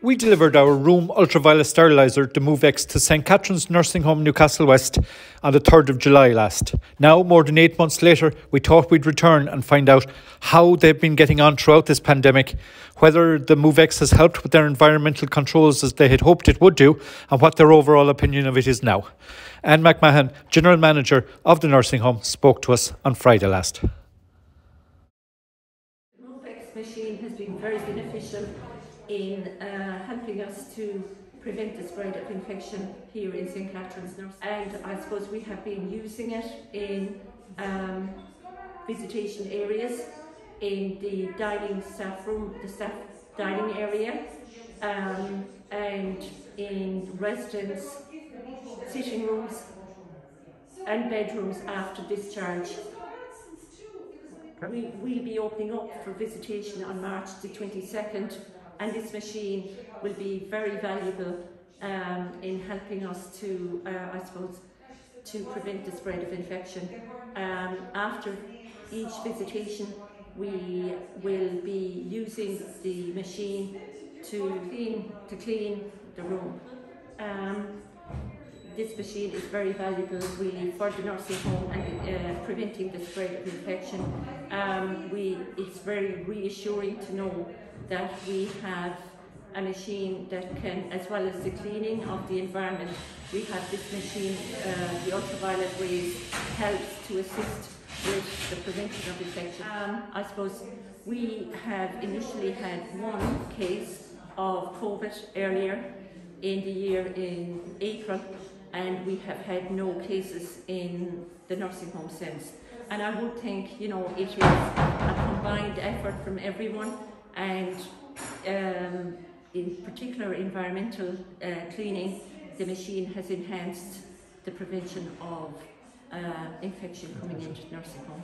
We delivered our room ultraviolet steriliser, the MoveX, to St Catherine's Nursing Home, Newcastle West, on the 3rd of July last. Now, more than eight months later, we thought we'd return and find out how they've been getting on throughout this pandemic, whether the MoveX has helped with their environmental controls as they had hoped it would do, and what their overall opinion of it is now. Anne McMahon, General Manager of the nursing home, spoke to us on Friday last. The MoveX machine has been very beneficial in uh, helping us to prevent the spread of infection here in St Catherine's Nurse. And I suppose we have been using it in um, visitation areas, in the dining staff room, the staff dining area, um, and in residents sitting rooms and bedrooms after discharge. We will be opening up for visitation on March the 22nd and this machine will be very valuable um, in helping us to, uh, I suppose, to prevent the spread of infection. Um, after each visitation, we will be using the machine to clean, to clean the room. Um, this machine is very valuable really for the nursing home and uh, preventing the spread of infection. Um, we, it's very reassuring to know that we have a machine that can, as well as the cleaning of the environment, we have this machine, uh, the ultraviolet rays, helps to assist with the prevention of infection. Um, I suppose we have initially had one case of COVID earlier in the year in April and we have had no cases in the nursing home since. And I would think, you know, it is a combined effort from everyone and um, in particular environmental uh, cleaning, the machine has enhanced the prevention of uh, infection coming into nursing home.